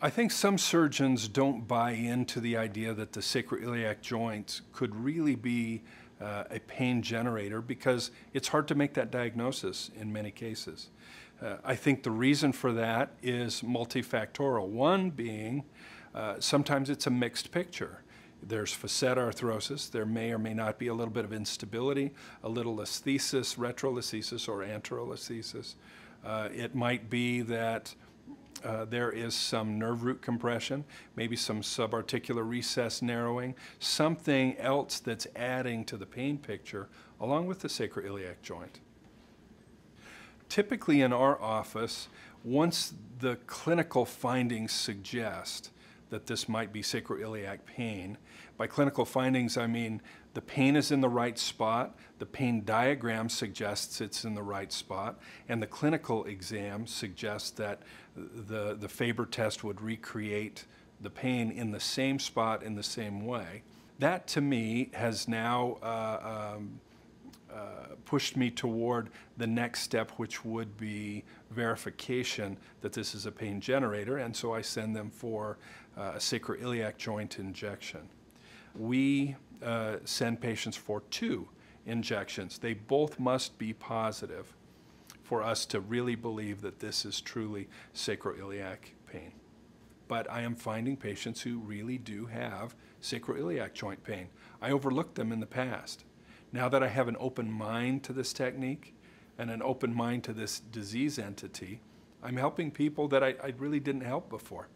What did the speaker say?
I think some surgeons don't buy into the idea that the sacroiliac joint could really be uh, a pain generator because it's hard to make that diagnosis in many cases. Uh, I think the reason for that is multifactorial. One being uh, sometimes it's a mixed picture. There's facet arthrosis. There may or may not be a little bit of instability, a little listhesis, retrolisthesis, or anterolisthesis. Uh, it might be that uh, there is some nerve root compression, maybe some subarticular recess narrowing, something else that's adding to the pain picture along with the sacroiliac joint. Typically in our office, once the clinical findings suggest that this might be sacroiliac pain. By clinical findings, I mean the pain is in the right spot, the pain diagram suggests it's in the right spot, and the clinical exam suggests that the, the Faber test would recreate the pain in the same spot in the same way. That to me has now uh, um, pushed me toward the next step, which would be verification that this is a pain generator, and so I send them for uh, a sacroiliac joint injection. We uh, send patients for two injections. They both must be positive for us to really believe that this is truly sacroiliac pain. But I am finding patients who really do have sacroiliac joint pain. I overlooked them in the past. Now that I have an open mind to this technique and an open mind to this disease entity, I'm helping people that I, I really didn't help before.